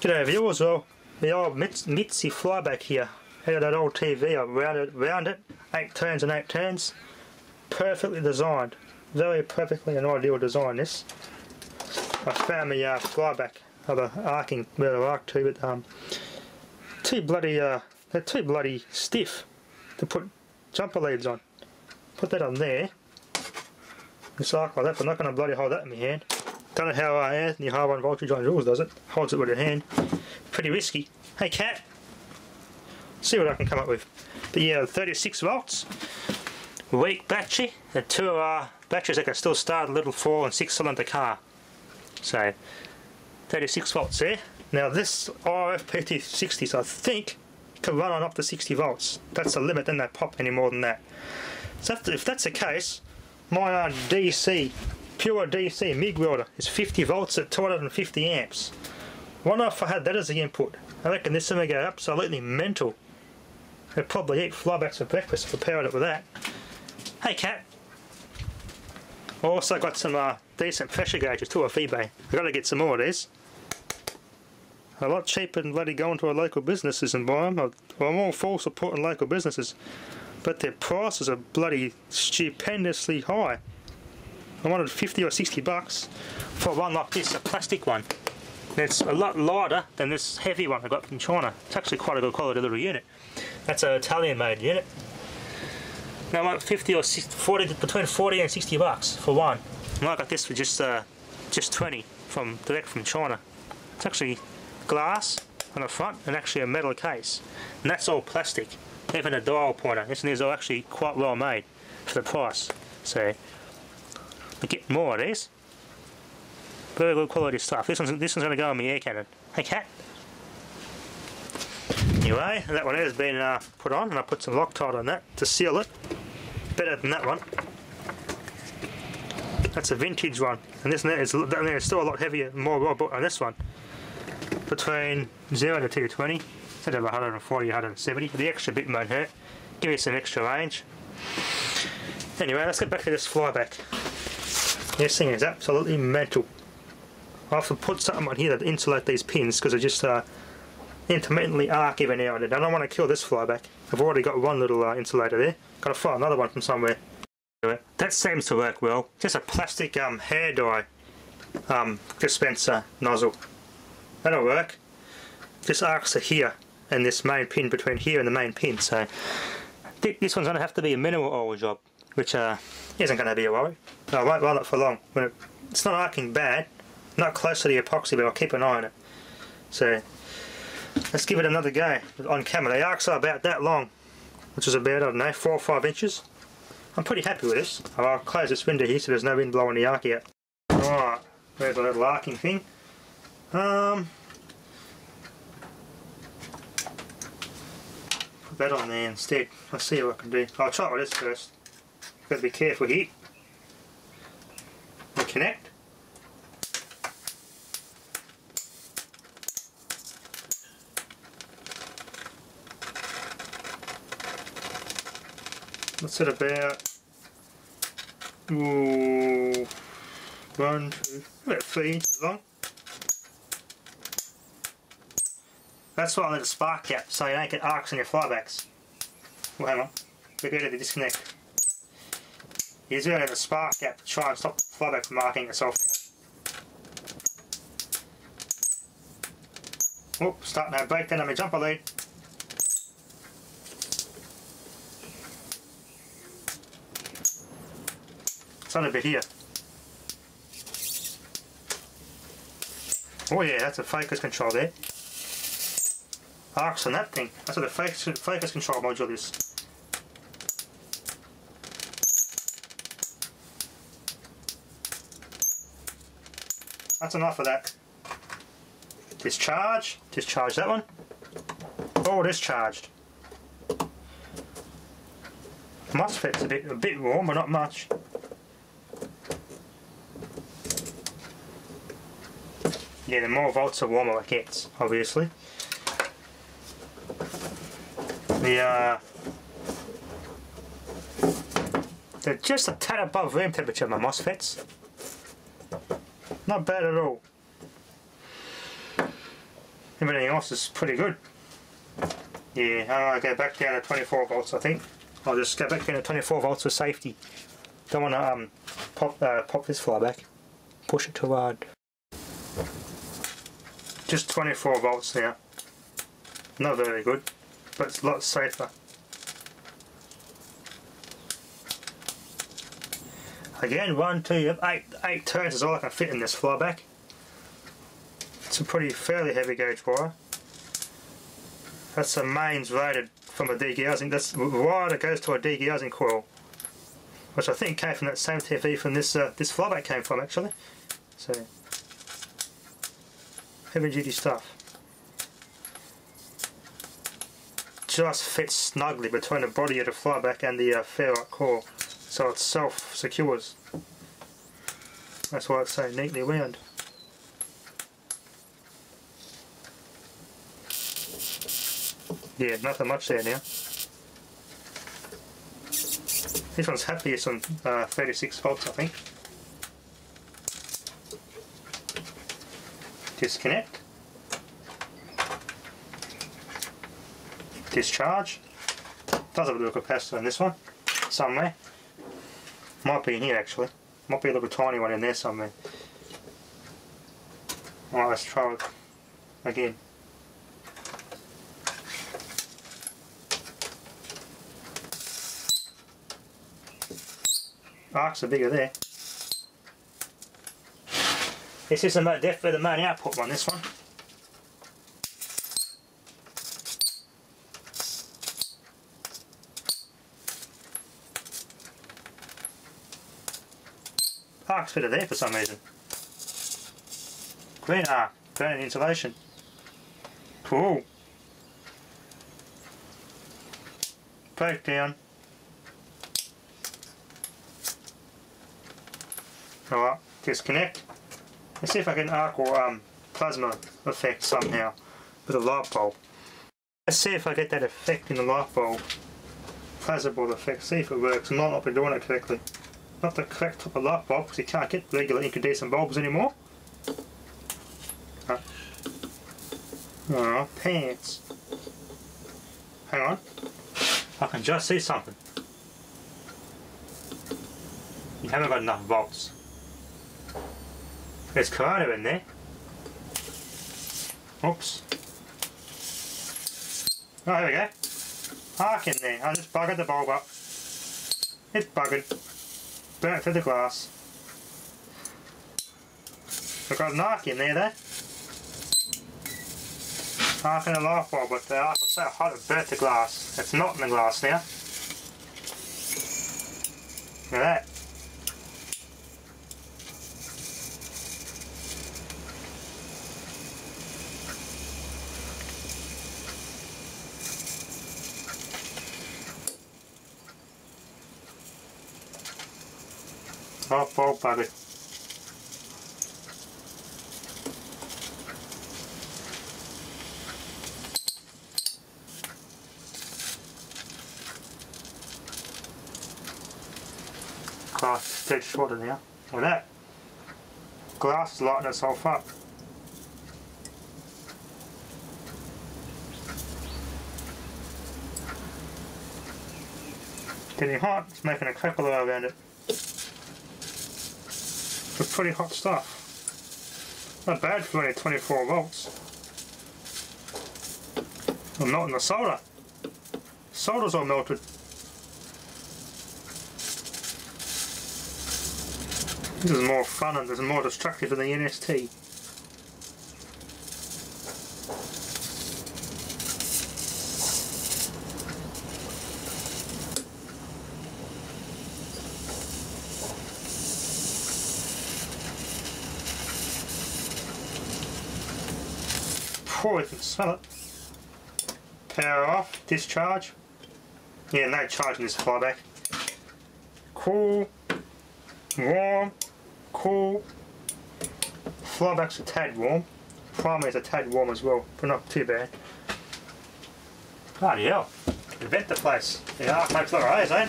G'day viewers, well, the old Mitzi flyback here. Out of that old TV, I rounded round it, 8 turns and 8 turns. Perfectly designed. Very perfectly an ideal design this. I found the uh, flyback of a arcing where I arc to, but um, too bloody, uh, they're too bloody stiff to put jumper leads on. Put that on there. It's like that, but I'm not going to bloody hold that in my hand. Don't know how uh, Anthony High One Voltage on Rules does it. Holds it with a hand. Pretty risky. Hey cat. See what I can come up with. But yeah, 36 volts. Weak battery. The two uh, batteries that can still start a little 4 and 6 cylinder car. So 36 volts there. Now this RF PT60s I think can run on up to 60 volts. That's the limit, then they pop any more than that. So if that's the case, my uh, DC pure DC MIG welder is 50 volts at 250 amps. Wonder if I had that as the input. I reckon this thing would go absolutely mental. I'd probably eat flybacks for breakfast if I powered it with that. Hey cat. I also got some uh, decent pressure gauges too off eBay. I've got to get some more of these. A lot cheaper than bloody going to a local businesses and buy them. I'm all for supporting local businesses. But their prices are bloody stupendously high. I wanted 50 or 60 bucks for one like this, a plastic one. It's a lot lighter than this heavy one I got from China. It's actually quite a good quality little unit. That's an Italian made unit. Now I want 50 or 60, 40, between 40 and 60 bucks for one. And I got this for just uh, just 20 from direct from China. It's actually glass on the front and actually a metal case. And that's all plastic. Even a dial pointer. This is all actually quite well made for the price. So Get more of these. Very good quality stuff. This one's this one's gonna go on my air cannon. Hey cat. Anyway, that one has been uh, put on, and I put some Loctite on that to seal it. Better than that one. That's a vintage one, and this is is still a lot heavier, more robust on this one. Between 0 to 220, instead of 140, 170. The extra bit won't hurt. Give me some extra range. Anyway, let's get back to this flyback. This thing is absolutely mental. I have to put something on here to insulate these pins because they just uh, intermittently arc every now and then. I don't want to kill this flyback. I've already got one little uh, insulator there. Got to find another one from somewhere. That seems to work well. Just a plastic um, hair dye um, dispenser nozzle. That'll work. Just arcs to here and this main pin between here and the main pin. So this one's going to have to be a minimal oil job which uh, isn't going to be a worry. I won't run it for long. It, it's not arcing bad, not close to the epoxy, but I'll keep an eye on it. So let's give it another go on camera. The arcs are about that long, which is about, I don't know, four or five inches. I'm pretty happy with this. I'll close this window here so there's no wind blowing the arc out. Alright, there's a little arcing thing. Um, put that on there instead. Let's see what I can do. I'll try with this first. Got to be careful here. And connect. What's it about? Ooh, one, two, about three inches long. That's why I need a spark gap, so you don't get arcs on your flybacks. Well, hang on, we're going to disconnect. He's to a spark gap to try and stop the flyback from marking itself out. Oh, starting to break down on my jumper lead. It's on a bit here. Oh yeah, that's a focus control there. Arcs on that thing. That's what the focus, focus control module is. That's enough of that. Discharge. Discharge that one. Oh, discharged. MOSFET's a bit, a bit warm, but not much. Yeah, the more volts the warmer it gets, obviously. The, uh, they're just a tad above room temperature, my MOSFETs. Not bad at all. Everything else is pretty good. Yeah, I'm gonna go back down to 24 volts I think. I'll just go back down to 24 volts for safety. Don't want to um, pop, uh, pop this fly back. Push it too hard. Just 24 volts now. Not very good, but it's a lot safer. Again, one, two, eight, eight turns is all I can fit in this flyback. It's a pretty fairly heavy gauge wire. That's the mains rated from a degaussing. That's wire that goes to a degaussing coil, which I think came from that same TV from this uh, this flyback came from actually. So heavy duty stuff. Just fits snugly between the body of the flyback and the uh, ferrite core so it self-secures. That's why it's so neatly wound. Yeah, nothing much there now. This one's happiest on uh, 36 volts, I think. Disconnect. Discharge. Does have a little capacitor in this one, somewhere. Might be in here actually. Might be a little tiny one in there somewhere. Alright, let's try it again. Arcs are bigger there. This is the depth for the main output one, this one. Arc's fit there for some reason. Green arc, burning insulation. Cool. Breakdown. Alright, disconnect. Let's see if I can arc or um, plasma effect somehow with a light bulb. Let's see if I get that effect in the light bulb. Plasma bulb effect, see if it works. I might not be doing it correctly. Not the correct type of light bulb because you can't get regular incandescent bulbs anymore. Oh, pants. Hang on. I can just see something. You haven't got enough volts. There's corona in there. Oops. Oh, here we go. Arc in there. I just buggered the bulb up. It's buggered burnt through the glass. I've got an arc in there though. Arc in a light bulb, but the arc was so hot it burnt the glass. It's not in the glass now. Look at that. Oh, oh, bugger. Glass dead shorter now. Look at that. Glass lighting itself up. Getting hot, it's making a crackle around it. Pretty hot stuff. Not bad for only 24 volts. I'm not in the solder. Solder's all melted. This is more fun and this is more destructive than the NST. Oh, we can smell it. Power off, discharge. Yeah, no charge in this flyback. Cool, warm, cool. Flyback's a tad warm. Primary's a tad warm as well, but not too bad. Bloody hell. Invent the place. The arc makes a lot of ozone.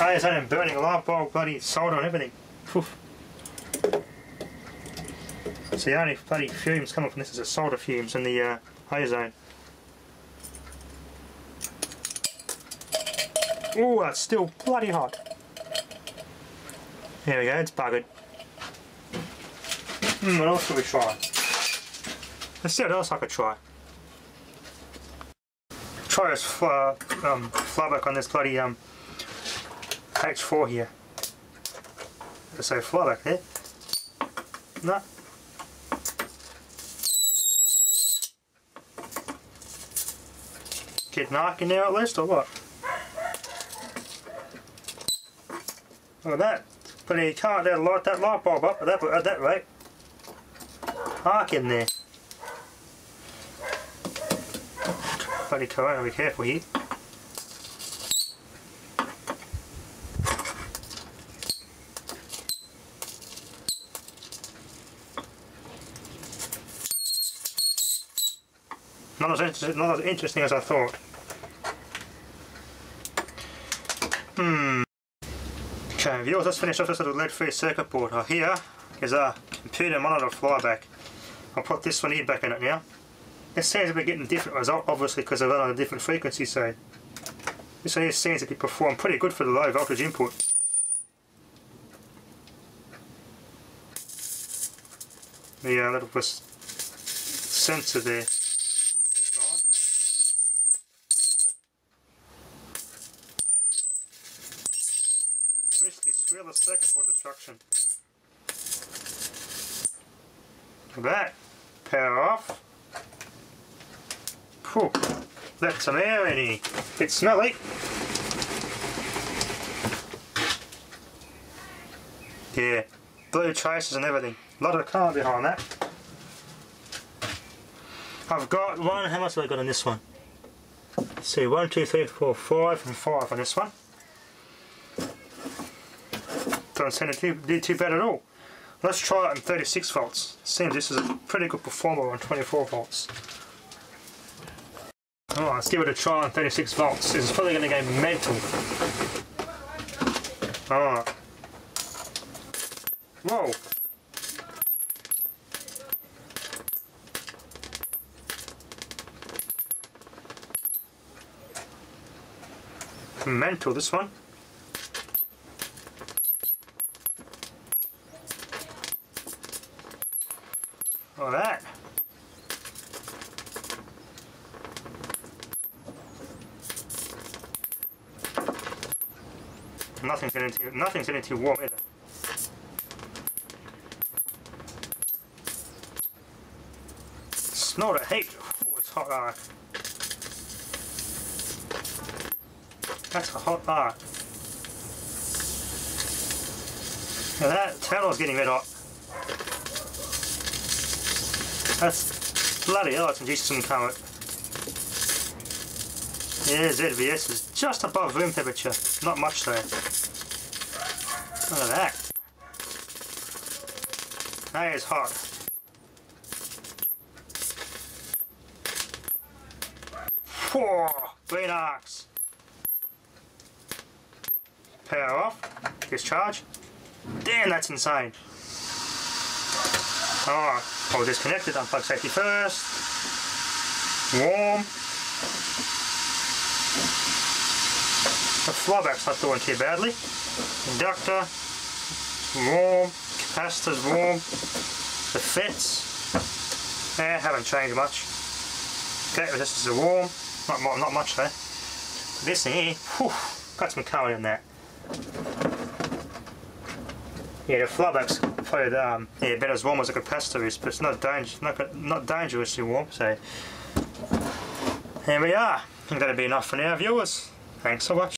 Eh? Ozone and burning a light bulb, bloody solder and everything. Oof. So the only bloody fumes coming from this is the solder fumes and the uh, ozone. Oh, that's still bloody hot. There we go, it's buggered. Hmm, what else should we try? Let's see what else I could try. Try this uh, um, on this bloody um, H4 here. Say flowback there. No. Get knocking there at least or what? Look at that. But you can't light that light bulb up at that, at that rate. Arc in there. Bloody corona, be careful here. Not as, not as interesting as I thought. Hmm. Okay, viewers, let's finish off this little lead-free circuit board. Uh, here is a computer monitor flyback. I'll put this one here back in it now. It seems to be getting a different result, obviously because I run on a different frequency, so this one here seems to be performing pretty good for the low voltage input. The uh, little sensor there. Second for destruction. That. Power off. Whew. Air in here. Bit smelly. Yeah, blue traces and everything. A lot of colour behind that. I've got one, how much have I got on this one? Let's see, one, two, three, four, five, and five on this one. Don't seem to do too bad at all. Let's try it on 36 volts. Seems this is a pretty good performer on 24 volts. Alright, let's give it a try on 36 volts. This is probably going to go mental. Alright. Whoa. Mental, this one. All that. Nothing's nothing's getting too warm either. Smell the heat. Ooh, it's hot arc. That's a hot arc. Now that tunnel's getting red hot. That's bloody hell, it's induced some current. Yeah, ZVS is just above room temperature. Not much though. Look at that. That is hot. Whoa, green arcs. Power off. Discharge. Damn, that's insane. Alright, I'll disconnect it, unplug safety first. Warm. The flybacks not doing too badly. Inductor, warm. Capacitor's warm. The FETs, eh, haven't changed much. Okay, resistors are warm. Not, not much though. This thing here, whew, got some colour in that. Yeah, the flybacks probably um, yeah, about as warm as a capacitor is, but it's not, dangerous, not, not dangerously warm, so here we are. That'll be enough for now, viewers. Thanks for watching.